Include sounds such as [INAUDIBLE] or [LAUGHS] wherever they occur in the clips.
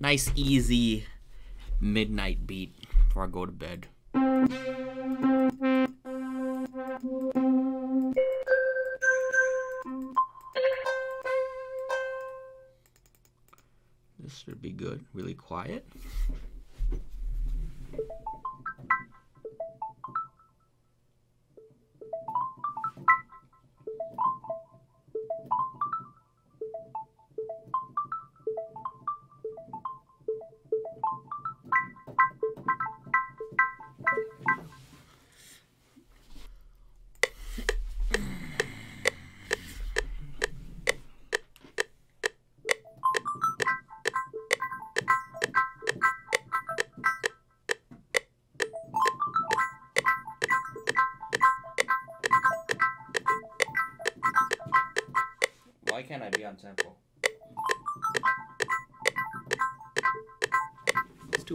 Nice, easy midnight beat before I go to bed. This should be good. Really quiet.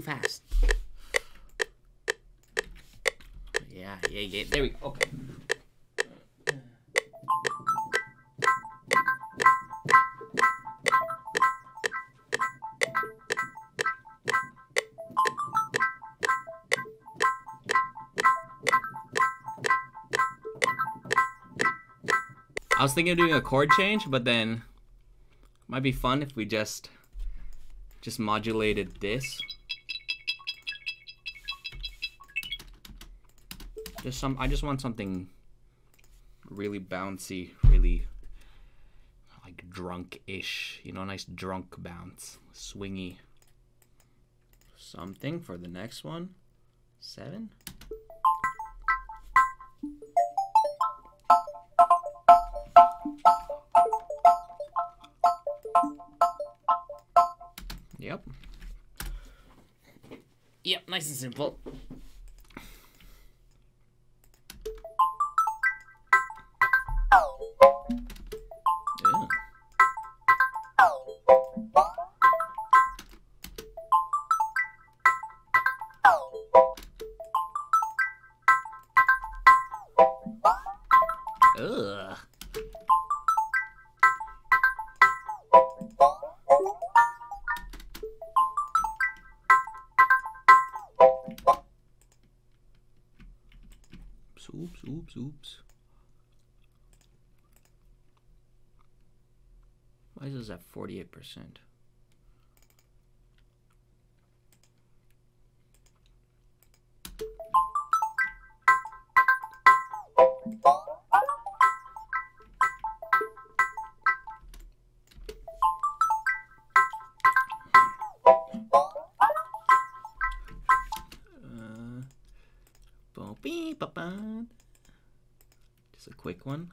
Fast. Yeah, yeah, yeah. There we go. Okay. I was thinking of doing a chord change, but then might be fun if we just just modulated this. Just some I just want something really bouncy, really like drunk-ish, you know, nice drunk bounce, swingy. Something for the next one. 7. Yep. Yep, nice and simple. Oops, oops, oops, oops. Why is this at 48%? One,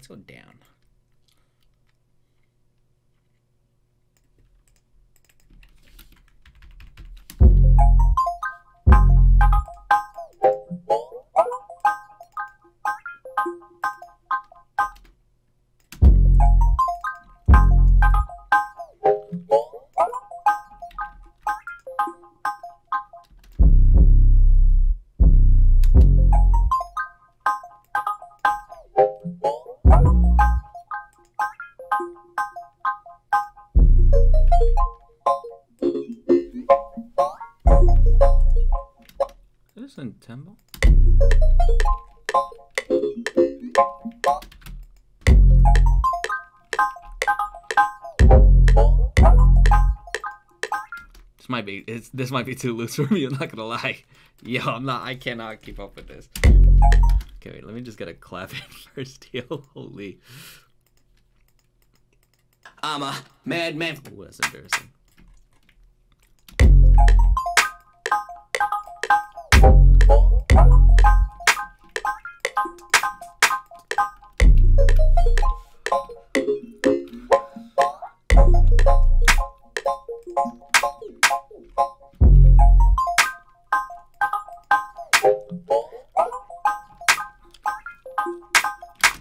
let's go down. Is this in tempo? This might be this might be too loose for me. I'm not gonna lie. Yo, I'm not. I cannot keep up with this. Okay, wait, let me just get a clap in [LAUGHS] first. Yo, holy. I'm a madman. Ooh, that's embarrassing.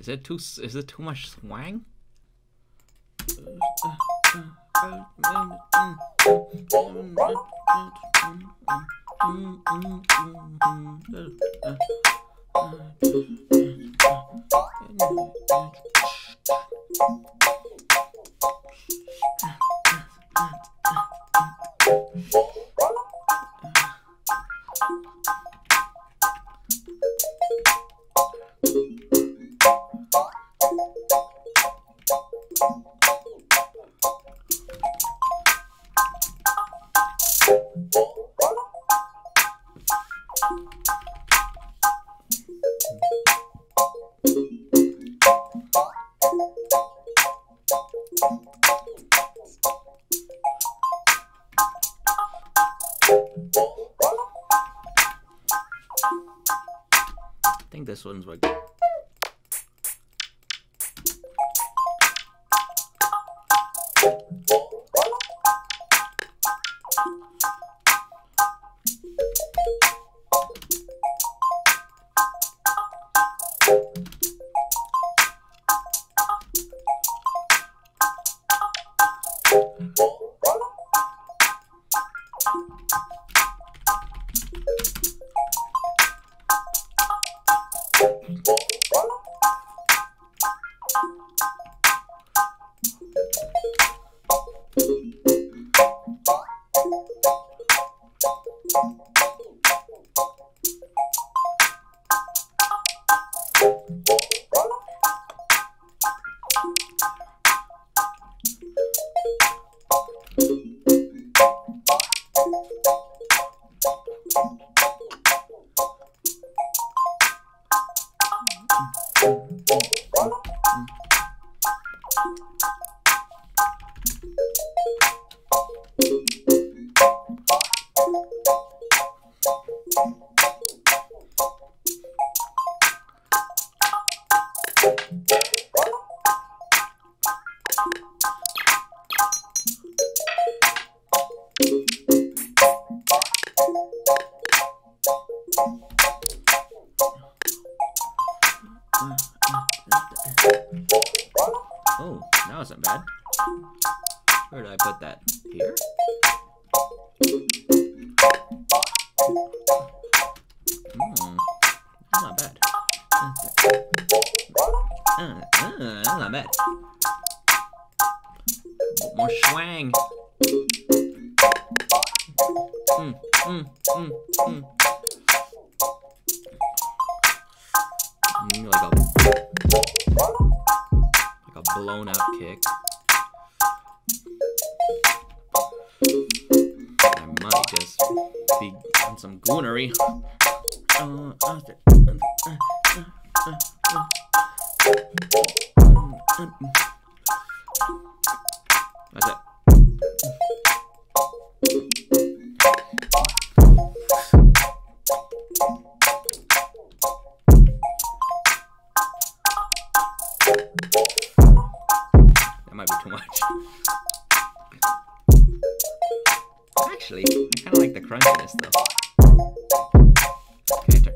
It too? Is it too much swang? [LAUGHS] this one's like. That wasn't bad. Where did I put that? Blown out kick. I might just be on some goonery. Uh, uh, uh, uh, uh, uh, uh. The crunchiness though. Okay, turn.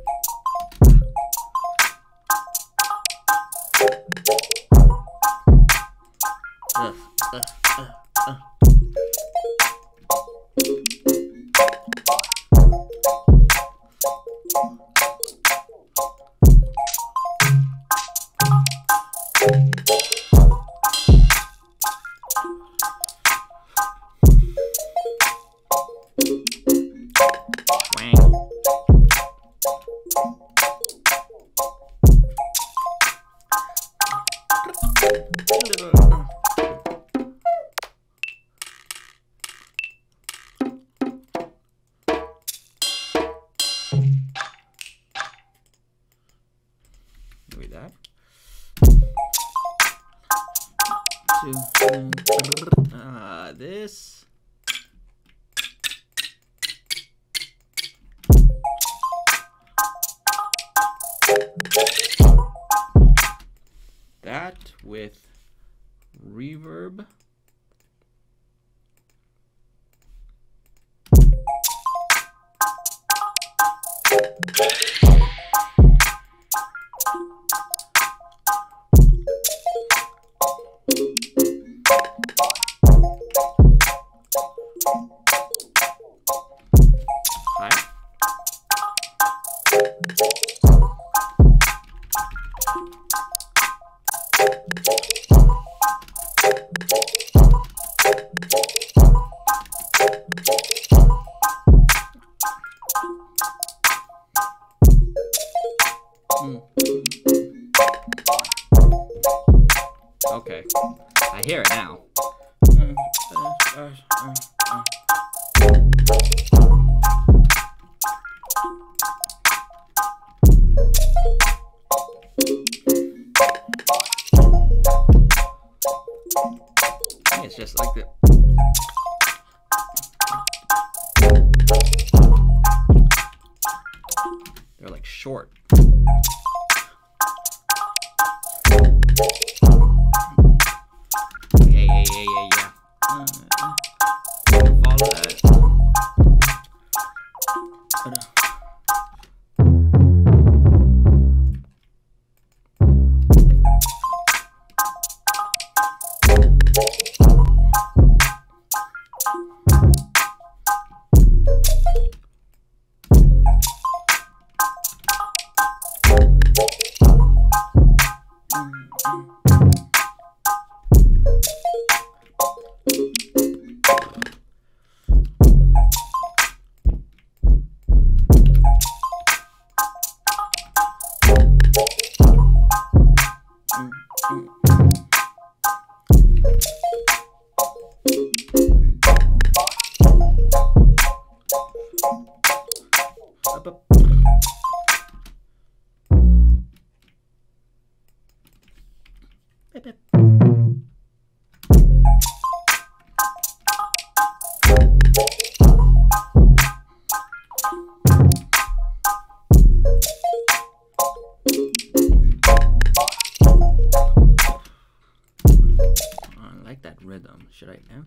Ugh, ugh, Ah, this. That with reverb. 嗯嗯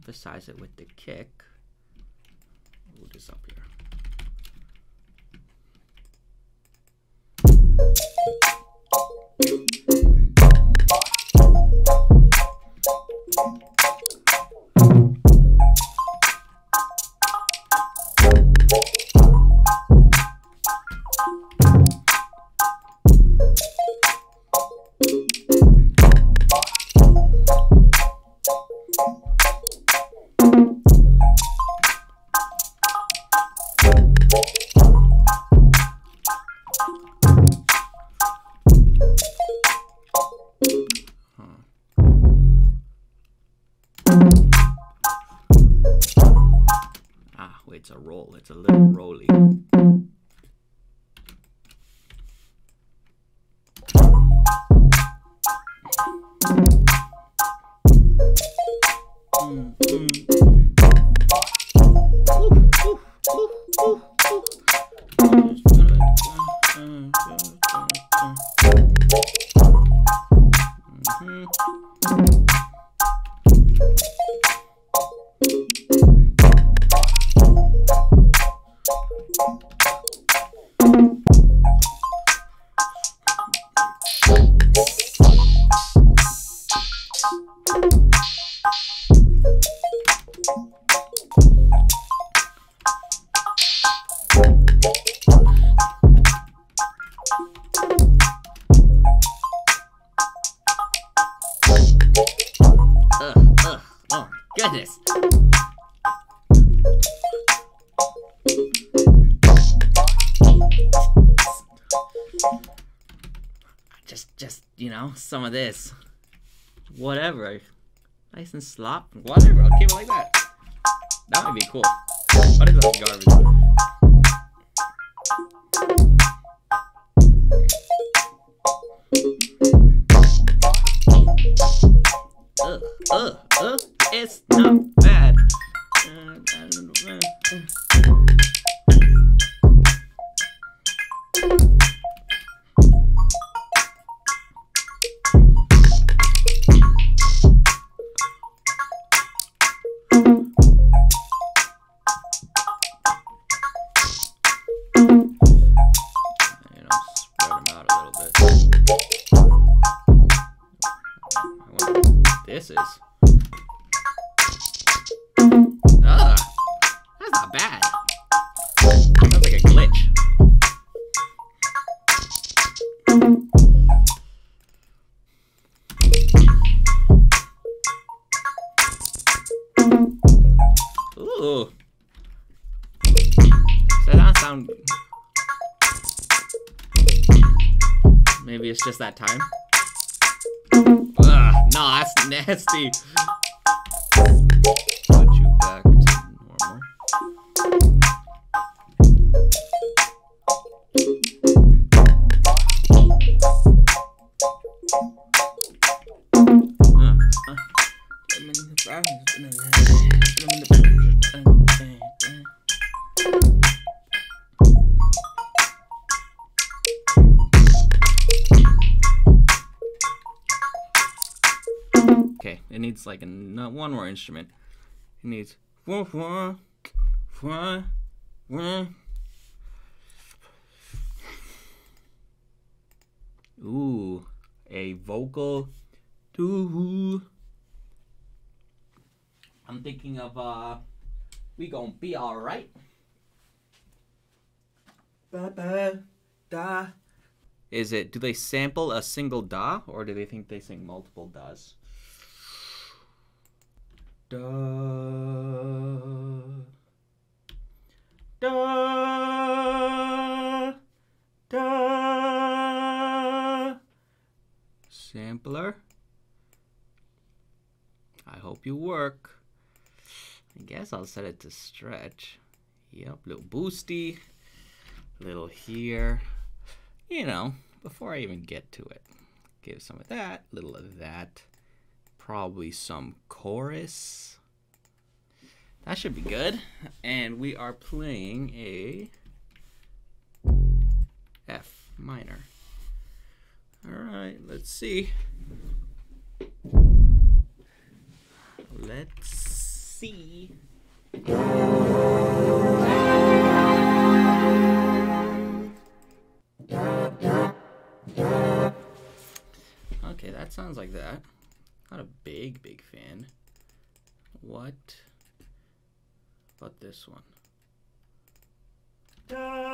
emphasize it with the kick. Up here. Uh, uh, oh, goodness. Just, just, you know, some of this. Whatever. Nice and slop. Whatever, I'll keep it like that. That might be cool. What is that garbage? Maybe it's just that time. Mm-hmm. Ugh, no, that's nasty. It needs like a, no- one more instrument. It needs. wah, wah, wah, wah. Ooh, a vocal. Doo. I'm thinking of uh, we gonna be all right. Ba ba da. Is it? Do they sample a single da, or do they think they sing multiple das? Da da da. Sampler. I hope you work. I guess I'll set it to stretch. Yep, little boosty, little here. You know, before I even get to it, give some of that, little of that, probably some chorus. That should be good. And we are playing a F minor. All right, let's see. Let's see. Okay, that sounds like that. Not a big, big fan. What about this one? Da.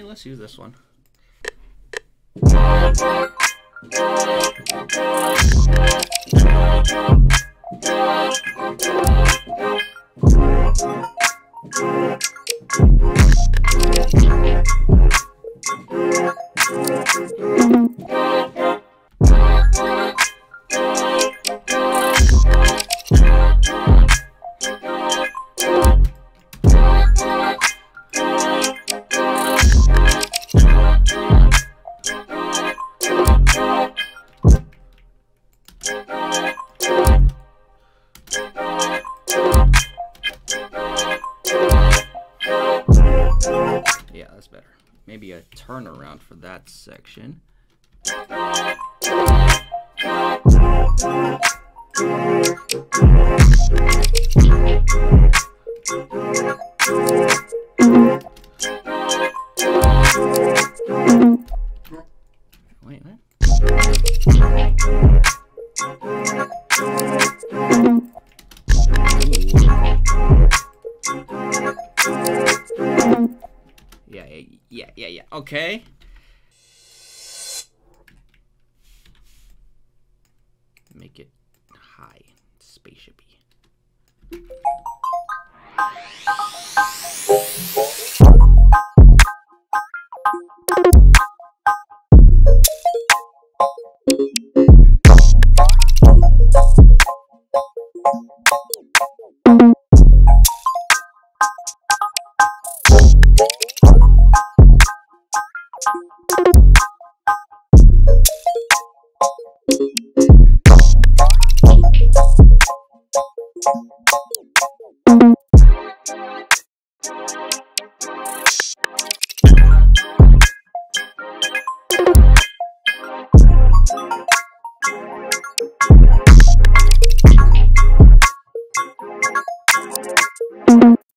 Right, let's use this one. Section. Wait, yeah, yeah, yeah, yeah. Okay.